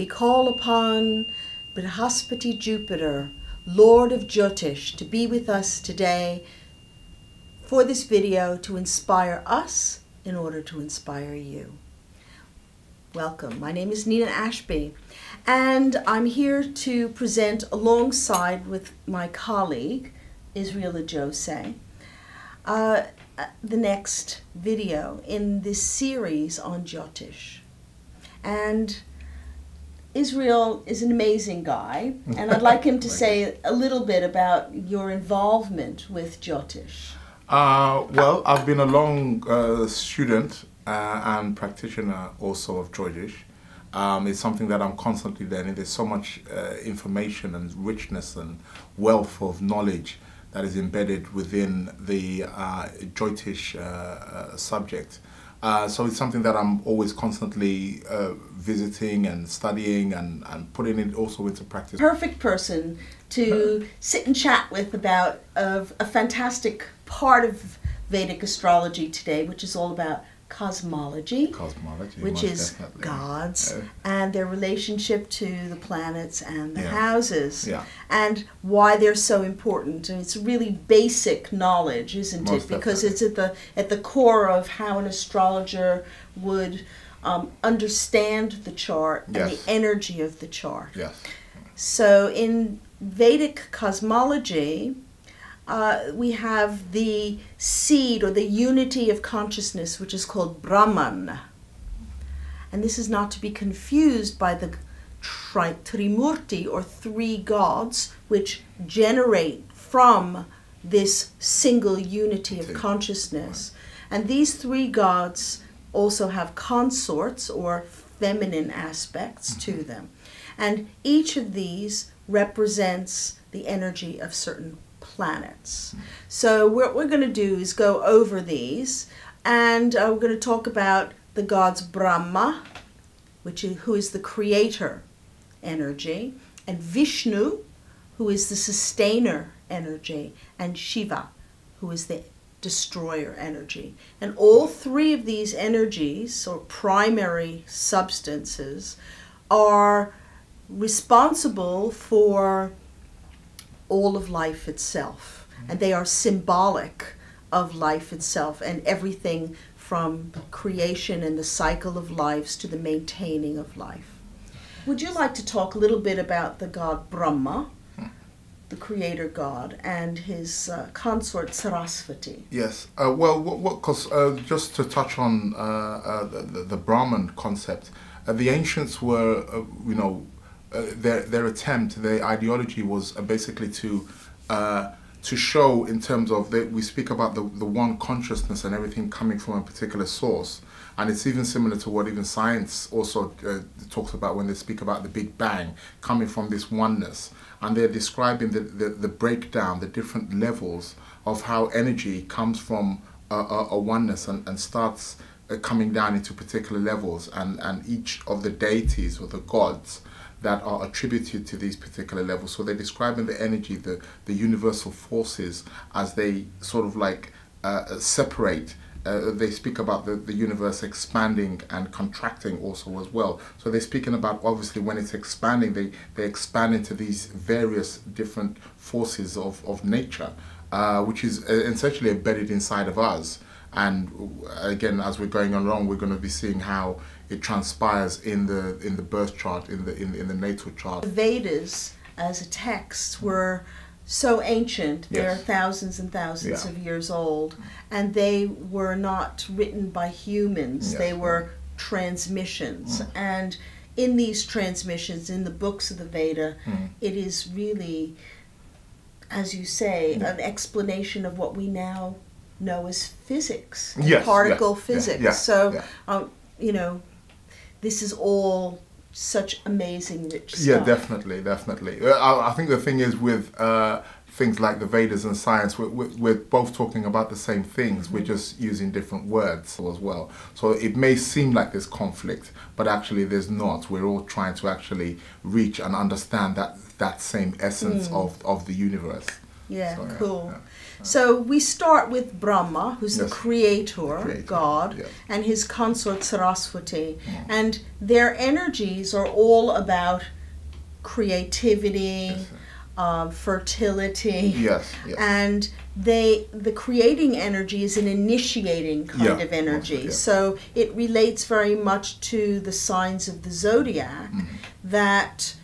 we call upon Brihaspati Jupiter, Lord of Jyotish, to be with us today for this video to inspire us in order to inspire you. Welcome. My name is Nina Ashby, and I'm here to present alongside with my colleague, Israel Ajose, uh, the next video in this series on Jyotish. And Israel is an amazing guy, and I'd like him to say a little bit about your involvement with Jyotish. Uh, well, I've been a long uh, student uh, and practitioner also of Jyotish. Um, it's something that I'm constantly learning. There's so much uh, information and richness and wealth of knowledge that is embedded within the uh, Jyotish uh, uh, subject. Uh, so it's something that I'm always constantly uh, visiting and studying and, and putting it also into practice. Perfect person to sit and chat with about uh, a fantastic part of Vedic astrology today, which is all about cosmology, Cosmology, which is definitely. gods and their relationship to the planets and the Yeah. houses, Yeah. and why they're so important. And it's really basic knowledge, isn't Most it? Because definitely. it's at the at the core of how an astrologer would um, understand the chart and Yes. the energy of the chart. Yes. So in Vedic cosmology, uh, we have the seed or the unity of consciousness, which is called Brahman. And this is not to be confused by the tri- Trimurti or three gods, which generate from this single unity of consciousness. And these three gods also have consorts or feminine aspects to them. And each of these represents the energy of certain planets. So, what we're going to do is go over these, and uh, we're going to talk about the gods Brahma, which is, who is the creator energy, and Vishnu, who is the sustainer energy, and Shiva, who is the destroyer energy. And all three of these energies, or primary substances, are responsible for all of life itself. And they are symbolic of life itself and everything from creation and the cycle of lives to the maintaining of life. Would you like to talk a little bit about the god Brahma, the creator god, and his uh, consort Sarasvati? Yes. Uh, well, what? Because uh, just to touch on uh, uh, the, the, Brahman concept, uh, the ancients were, you know, uh, their their attempt, their ideology was uh, basically to uh, to show in terms of that we speak about the the one consciousness and everything coming from a particular source. And it's even similar to what even science also uh, talks about when they speak about the Big Bang coming from this oneness. And they're describing the, the, the breakdown, the different levels of how energy comes from a, a, a oneness and, and starts uh, coming down into particular levels. And, and each of the deities or the gods that are attributed to these particular levels. So they're describing the energy, the, the universal forces as they sort of like uh, separate uh, they speak about the, the universe expanding and contracting also as well. So they're speaking about obviously when it's expanding, they, they expand into these various different forces of, of nature, uh, which is uh, essentially embedded inside of us. And uh, again, as we're going along, we're going to be seeing how it transpires in the in the birth chart, in the in, in the natal chart. The Vedas as a text were so ancient, they're thousands and thousands Yeah. of years old, and they were not written by humans, Yes. they were transmissions. And in these transmissions, in the books of the Veda, Mm. it is really, as you say, Yeah. an explanation of what we now know as physics, Yes, particle physics. so, um, you know, this is all such amazing rich stuff. Yeah, definitely, definitely. Uh, I, I think the thing is with uh, things like the Vedas and science, we're, we're, we're both talking about the same things. We're just using different words as well. So it may seem like there's conflict, but actually there's not. We're all trying to actually reach and understand that that same essence of, of the universe. Yeah, So, yeah, cool. yeah. So we start with Brahma, who's the Yes. creator, Creator, God, yes. and his consort Saraswati. Mm. And their energies are all about creativity, Yes. um, fertility. Yes, yes. And they the creating energy is an initiating kind Yeah, of energy. yeah. So it relates very much to the signs of the zodiac Mm-hmm. that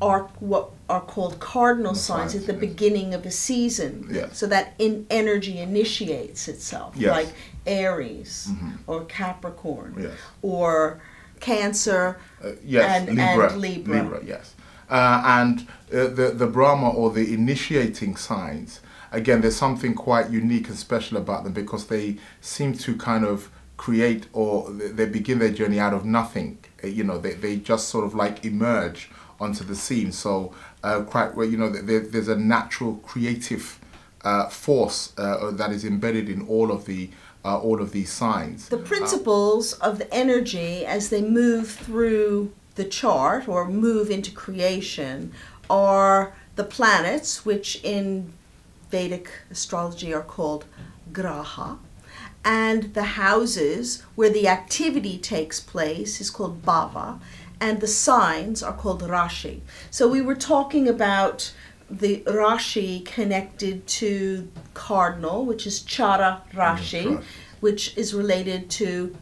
are what are called cardinal signs signs, at the yes. beginning of a season. Yes. So that in energy initiates itself. Yes. Like Aries Mhm. or Capricorn or Cancer. Uh, yes, and- Libra, and Libra. yes. Uh, and uh, the the Brahma or the initiating signs, again, there's something quite unique and special about them because they seem to kind of create or they they begin their journey out of nothing. Uh, You know, they, they just sort of like emerge onto the scene. So, uh, quite well, you know, there, there's a natural creative uh, force uh, that is embedded in all of the uh, all of these signs. The principles of the energy as they move through the chart or move into creation are the planets, which in Vedic astrology are called graha, and the houses where the activity takes place is called bhava, and the signs are called rashi. So we were talking about the rashi connected to cardinal, which is chara rashi, which is related to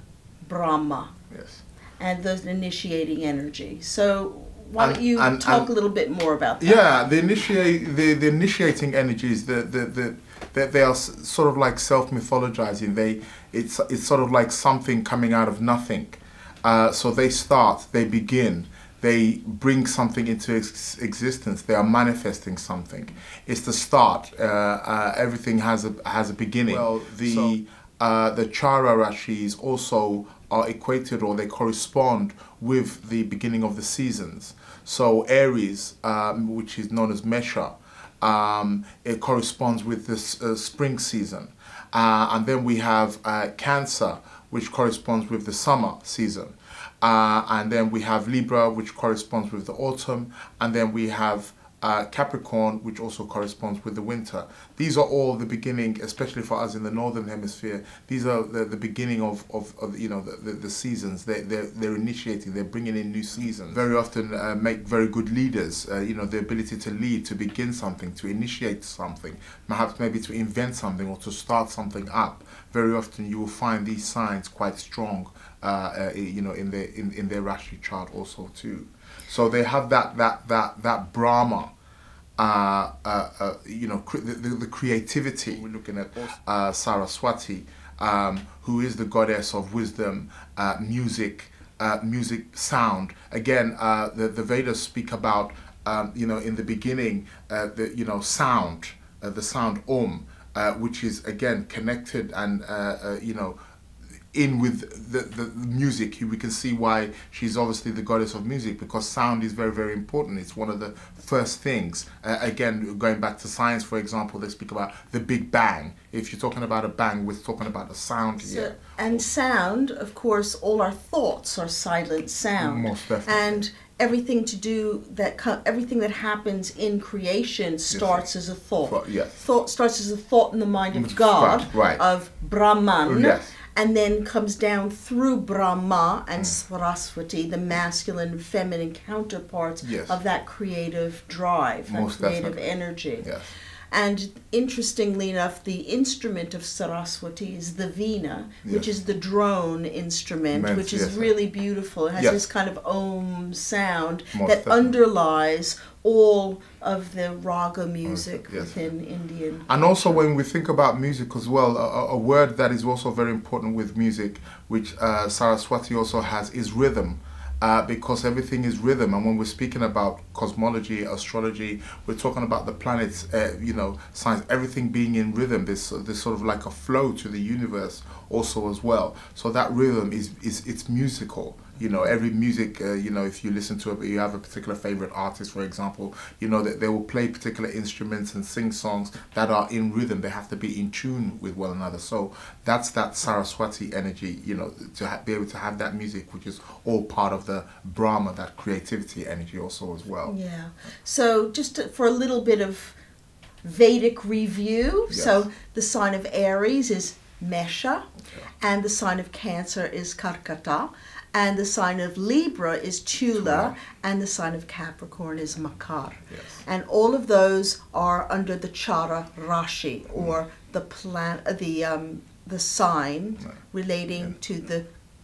Brahma Yes. and the initiating energy. So why don't you and- talk and- a little bit more about that? Yeah, the initiate the, the initiating energies, the the, the they, they are sort of like self mythologizing. They it's it's sort of like something coming out of nothing. Uh, so they start, they begin, they bring something into ex- existence. They are manifesting something. It's the start. Uh, uh, everything has a has a beginning. Well, the uh, the chara rashis also are equated or they correspond with the beginning of the seasons. So Aries, um, which is known as Mesha, um, it corresponds with this uh, spring season. Uh, and then we have uh, Cancer, which corresponds with the summer season. Uh, and then we have Libra, which corresponds with the autumn. And then we have uh, Capricorn, which also corresponds with the winter. These are all the beginning, especially for us in the northern hemisphere. These are the, the beginning of, of, of you know the, the, the seasons. They they're, they're initiating. They're bringing in new seasons. Very often uh, make very good leaders. Uh, you know the ability to lead, to begin something, to initiate something, perhaps maybe to invent something or to start something up. Very often you will find these signs quite strong. Uh, uh, you know in their in, in their Rashi chart also too. So they have that that that that Brahma, uh, uh, uh, you know, cre- the, the, the creativity. We're looking at uh, Saraswati, um, who is the goddess of wisdom, uh, music, music, sound. Again, the the Vedas speak about um, you know in the beginning the you know sound, the sound Om, which is again connected and you know in with the, the music we can see why she's obviously the goddess of music because sound is very very important it's one of the first things uh, again going back to science for example they speak about the big bang if you're talking about a bang we're talking about a sound So- here and sound, of course, all our thoughts are silent sound. Most definitely. And everything to do that everything that happens in creation starts as a thought. Thought, yes. Thought starts as a thought in the mind of God, right, of Brahman, yes. And then comes down through Brahma and. Saraswati, the masculine and feminine counterparts Yes. of that creative drive Most and creative definitely. energy. yes And interestingly enough, the instrument of Saraswati is the Veena, which Yes. is the drone instrument, Immense, which is yes. really beautiful. It has Yes. this kind of om sound Most that definitely. underlies all of the raga music within Indian. And also, when we think about music as well, a, a- a word that is also very important with music, which uh, Saraswati also has, is rhythm. Uh, because everything is rhythm, and when we're speaking about cosmology, astrology, we're talking about the planets, uh, you know, science, everything being in rhythm. There's, there's sort of like a flow to the universe also as well. So that rhythm is, is it's musical. You know, every music, uh, you know, if you listen to it, but you have a particular favorite artist, for example, you know that they will play particular instruments and sing songs that are in rhythm. They have to be in tune with one another. So that's that Saraswati energy, you know, to ha- be able to have that music, which is all part of the Brahma, that creativity energy also as well. Yeah. So just to, for a little bit of Vedic review. Yes. So the sign of Aries is Mesha, and the sign of Cancer is Karkata, and the sign of Libra is Tula, Tula. and the sign of Capricorn is Makar. Yes. And all of those are under the Chara Rashi, or the plan, uh, the um, the sign Right. relating to the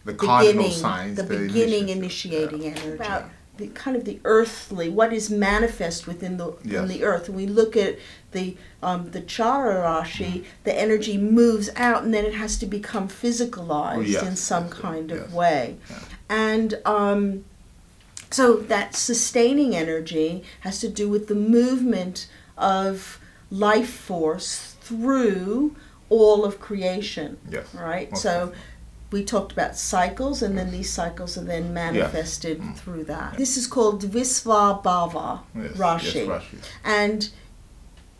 The cardinal beginning, signs. the beginning initiative. initiating energy. About the kind of the earthly, what is manifest within the Yes. in the earth. And we look at the um, the chara rashi, the energy moves out, and then it has to become physicalized Oh, yes, in some yes, kind of yes. way. Yeah. And um, so that sustaining energy has to do with the movement of life force through all of creation. Yes. Right? most so. We talked about cycles, and then these cycles are then manifested Mm. through that. This is called Dvisva Bhava Yes, Rashi, Yes, Rashi. and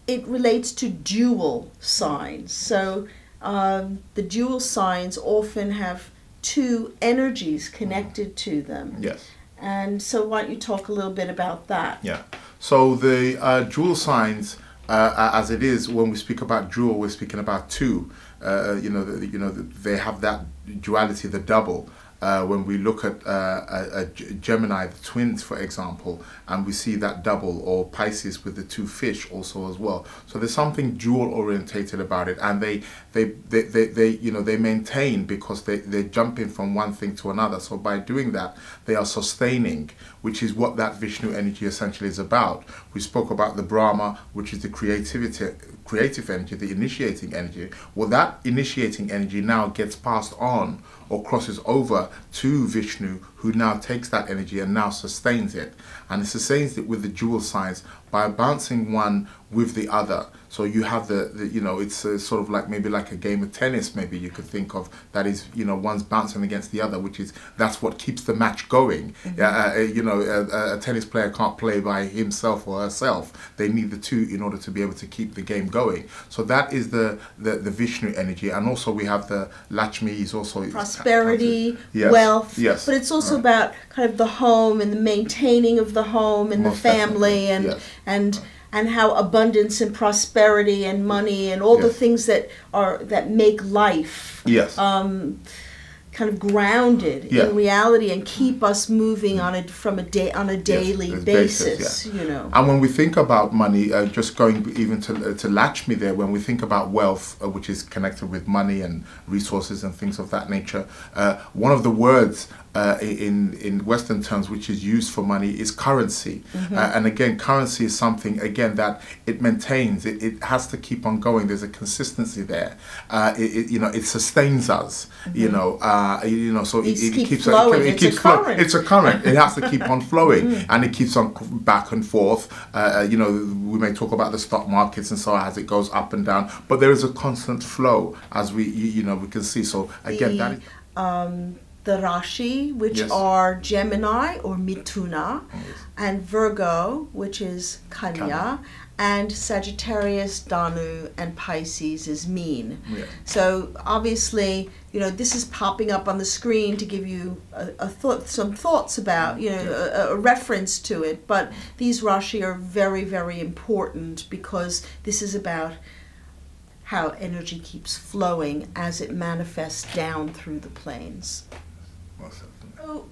it relates to dual signs. So um, the dual signs often have two energies connected to them. Yes. And so, why don't you talk a little bit about that? Yeah. So the uh, dual signs, uh, as it is, when we speak about dual, we're speaking about two. Uh, you know, the, you know, the, they have that duality, the double. Uh, when we look at uh, a, a Gemini, the twins, for example, and we see that double, or Pisces with the two fish also as well. So there's something dual orientated about it, and they they, they, they, they you know they maintain because they they're jumping from one thing to another. So by doing that, they are sustaining, which is what that Vishnu energy essentially is about. We spoke about the Brahma, which is the creativity, creative energy, the initiating energy. Well, that initiating energy now gets passed on or crosses over to Vishnu, who now takes that energy and now sustains it. And it sustains it with the dual signs by bouncing one with the other. So you have the, the you know, it's uh sort of like maybe like a game of tennis, maybe you could think of that is, you know, one's bouncing against the other, which is that's what keeps the match going. Yeah, uh, you know, a, a tennis player can't play by himself or herself. They need the two in order to be able to keep the game going. So that is the the, the Vishnu energy, and also we have the Lakshmi is also Prosperity, Yes, wealth, yes, but it's also about kind of the home and the maintaining of the home and Most the family and yes. and and how abundance and prosperity and money and all the things that are that make life Yes. um, kind of grounded Yeah. in reality and keep us moving on a from a day on a daily as basis, basis, you know And when we think about money, uh, just going even to, uh, to Lakshmi there, when we think about wealth, uh, which is connected with money and resources and things of that nature, uh, one of the words uh, in, in Western terms which is used for money is currency. Mm-hmm. Uh, and again, currency is something, again, that it maintains, it, it has to keep on going. There's a consistency there. Uh, it, it, you know, it sustains us, you know, uh, you know, so it, it keep keeps flowing. It, It's a keeps. It's a current. It has to keep on flowing, and it keeps on back and forth. Uh, you know, we may talk about the stock markets and so on as it goes up and down, but there is a constant flow as we, you, you know, we can see. So again, that is, the, um, the Rashi, which Yes. are Gemini or Mithuna, yes. and Virgo, which is Kanya, Kanya. And Sagittarius, Dhanu, and Pisces is Mean. Yeah. So obviously, you know, this is popping up on the screen to give you a, a thought, some thoughts about, you know, a, a reference to it. But these Rashi are very, very important because this is about how energy keeps flowing as it manifests down through the planes. So oh,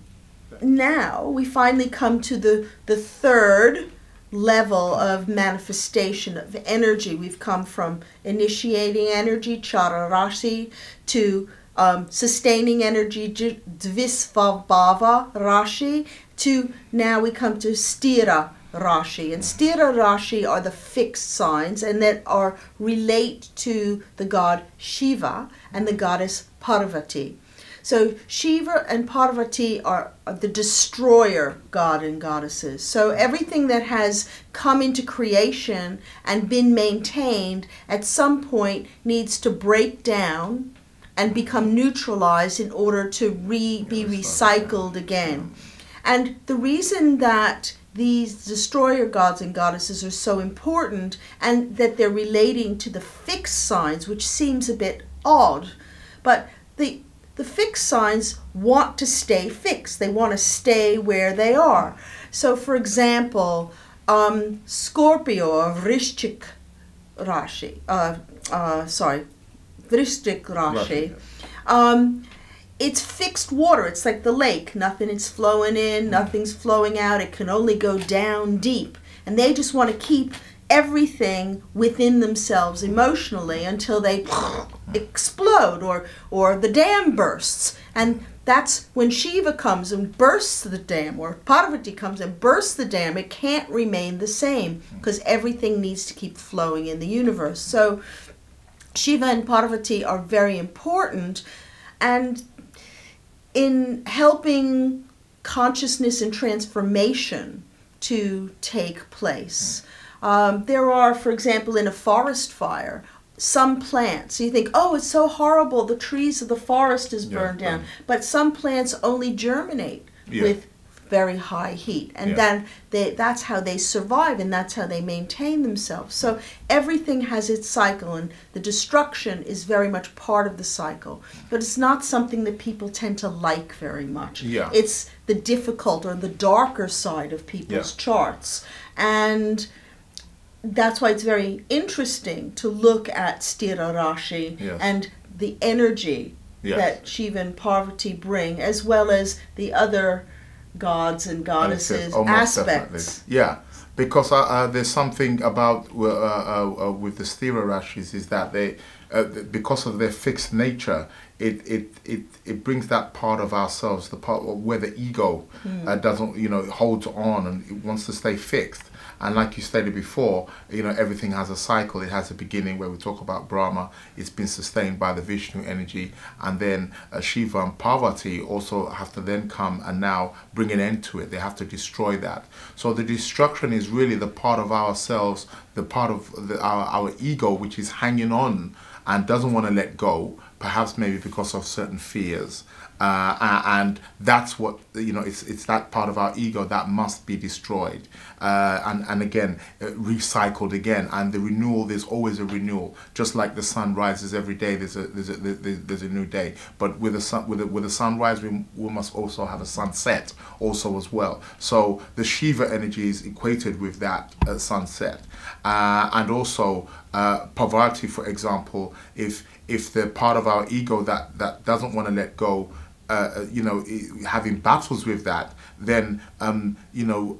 now we finally come to the, the third level of manifestation of energy. We've come from initiating energy, chararasi, to um, sustaining energy, dvisvabhava rashi, to now we come to sthira rashi. And sthira rashi are the fixed signs and that are relate to the god Shiva and the goddess Parvati. So Shiva and Parvati are are the destroyer god and goddesses. So everything that has come into creation and been maintained at some point needs to break down and become neutralized in order to re- be recycled again. And the reason that these destroyer gods and goddesses are so important and that they're relating to the fixed signs, which seems a bit odd, but the the fixed signs want to stay fixed. They want to stay where they are. So, for example, um, Scorpio or Vrishchik Rashi, uh, uh, sorry, Vrishtik Rashi, Rashi, um, it's fixed water. It's like the lake. Nothing is flowing in, nothing's flowing out. It can only go down deep. And they just want to keep everything within themselves emotionally until they explode or, or the dam bursts. And that's when Shiva comes and bursts the dam, or Parvati comes and bursts the dam. It can't remain the same because everything needs to keep flowing in the universe. So Shiva and Parvati are very important. And in helping consciousness and transformation to take place. Um, there are, for example, in a forest fire, some plants you think, oh, it's so horrible, the trees of the forest is Yeah, burned down. right. But some plants only germinate Yeah. with very high heat, and Yeah. then they, that's how they survive, and that's how they maintain themselves. So everything has its cycle, and the destruction is very much part of the cycle. But it's not something that people tend to like very much. Yeah. It's the difficult or the darker side of people's Yeah. charts, and that's why it's very interesting to look at Sthira Rashi Yes. and the energy Yes. that Shiva and Parvati bring, as well as the other gods and goddesses aspects. definitely. Yeah, because uh, uh, there's something about uh, uh, uh, with the sthira rashis is that they, uh, because of their fixed nature, it, it, it, it brings that part of ourselves, the part where the ego uh, doesn't, you know, holds on and it wants to stay fixed. And like you stated before, you know, everything has a cycle. It has a beginning where we talk about Brahma. It's been sustained by the Vishnu energy. And then uh, Shiva and Parvati also have to then come and now bring an end to it. They have to destroy that. So the destruction is really the part of ourselves, the part of the, our, our ego, which is hanging on and doesn't want to let go, perhaps maybe because of certain fears. Uh, and that's what you know. It's it's that part of our ego that must be destroyed, uh, and and again uh, recycled again. And the renewal, there's always a renewal. Just like the sun rises every day, there's a there's a there's, there's a new day. But with a sun with a, with a sunrise, we, we must also have a sunset also as well. So the Shiva energy is equated with that uh, sunset, uh, and also uh, Parvati, for example, if if the part of our ego that that doesn't want to let go uh, you know, having battles with that, then um, you know,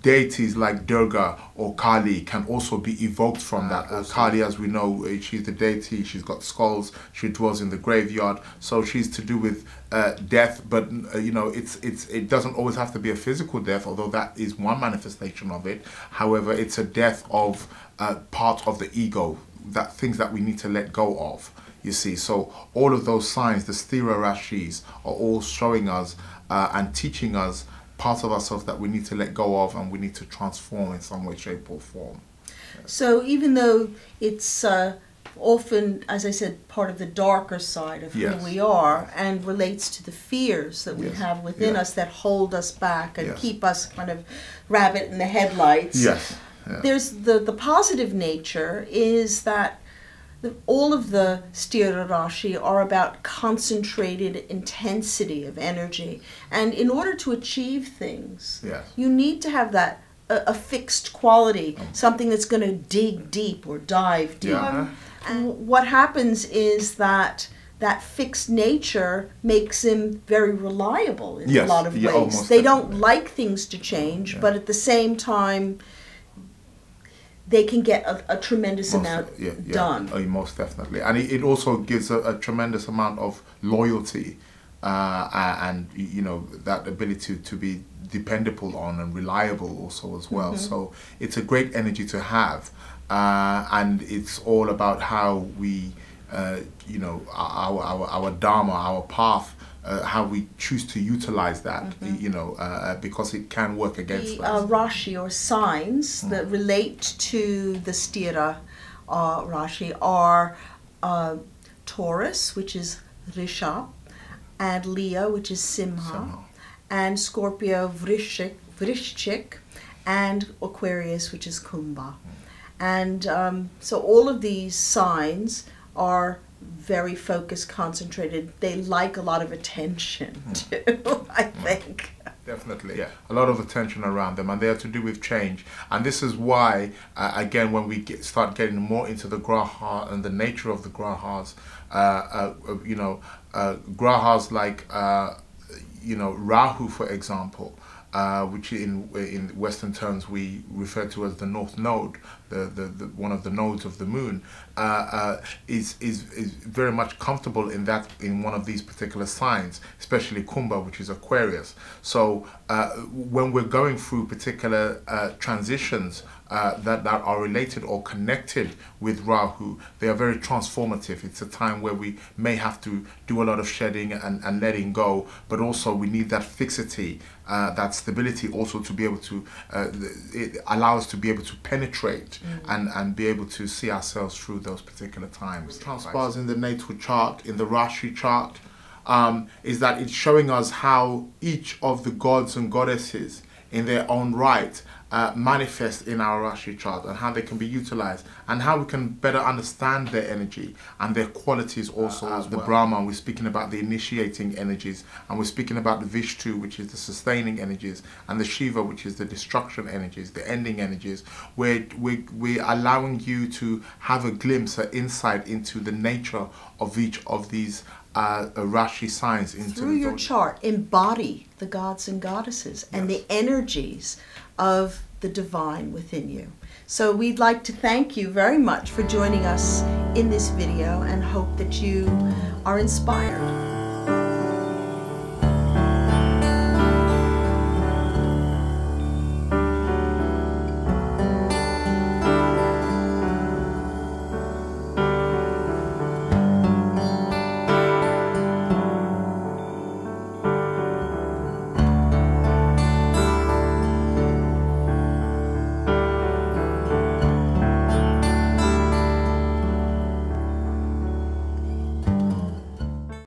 deities like Durga or Kali can also be evoked from that. Uh, Kali, as we know, uh, she's the deity. She's got skulls. She dwells in the graveyard, so she's to do with uh, death. But uh, you know, it's it's it doesn't always have to be a physical death, although that is one manifestation of it. However, it's a death of uh, part of the ego, that things that we need to let go of. You see, so all of those signs, the sthira rashis, are all showing us uh, and teaching us parts of ourselves that we need to let go of and we need to transform in some way, shape, or form. So even though it's uh, often, as I said, part of the darker side of Yes. who we are and relates to the fears that we Yes. have within Yeah. us that hold us back and Yes. keep us kind of rabbit in the headlights. Yes. Yeah. There's the, the positive nature is that the, all of the Sthira Rashi are about concentrated intensity of energy. And in order to achieve things, Yes. you need to have that a, a fixed quality, um. something that's going to dig deep or dive deep. Yeah. And what happens is that that fixed nature makes them very reliable in Yes, a lot of oh, ways. most they don't like things to change, Yeah. but at the same time, they can get a, a tremendous Most- amount yeah, yeah, done. uh, most definitely. And it, it also gives a, a tremendous amount of loyalty uh, and, you know, that ability to be dependable on and reliable also as well. Mm-hmm. So it's a great energy to have. Uh, and it's all about how we, uh, you know, our, our, our dharma, our path, uh, how we choose to utilize that, you know, uh, because it can work against the us. uh, Rashi or signs Mm. that relate to the Sthira uh, Rashi are uh, Taurus, which is Risha, and Leo, which is Simha, Simha. and Scorpio, Vrishik, Vrishchik, and Aquarius, which is Kumbha. And um, so all of these signs are very focused, concentrated. They like a lot of attention, too, I think. Definitely. Yeah. A lot of attention around them, and they have to do with change. And this is why, uh, again, when we get, start getting more into the Graha and the nature of the Grahas, uh, uh, uh, you know, uh, Grahas like, uh, you know, Rahu, for example. Uh, which in in Western terms we refer to as the North Node, the, the, the one of the nodes of the Moon, uh, uh, is, is is very much comfortable in that in one of these particular signs, especially Kumbha, which is Aquarius. So uh, when we're going through particular uh, transitions uh, that, that are related or connected with Rahu, they are very transformative. It's a time where we may have to do a lot of shedding and, and letting go, but also we need that fixity, uh, that stability also to be able to, uh, it allows us to be able to penetrate and, and be able to see ourselves through those particular times. Transpires in the natal chart, in the Rashi chart, um, is that it's showing us how each of the gods and goddesses in their own right uh, manifest in our Rashi chart and how they can be utilized and how we can better understand their energy and their qualities also Uh, as the well. Brahman. We're speaking about the initiating energies and we're speaking about the Vishnu, which is the sustaining energies, and the Shiva, which is the destruction energies, the ending energies. We're, we're, we're allowing you to have a glimpse, an insight into the nature of each of these uh, uh, Rashi signs into through your chart embody the gods and goddesses and the energies of the divine within you. So we'd like to thank you very much for joining us in this video and hope that you are inspired